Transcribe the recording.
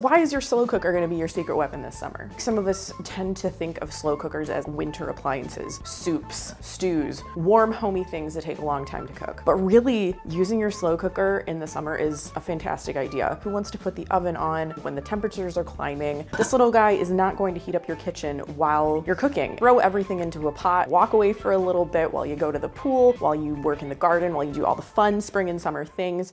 Why is your slow cooker gonna be your secret weapon this summer? Some of us tend to think of slow cookers as winter appliances, soups, stews, warm, homey things that take a long time to cook. But really, using your slow cooker in the summer is a fantastic idea. Who wants to put the oven on when the temperatures are climbing? This little guy is not going to heat up your kitchen while you're cooking. Throw everything into a pot, walk away for a little bit while you go to the pool, while you work in the garden, while you do all the fun spring and summer things.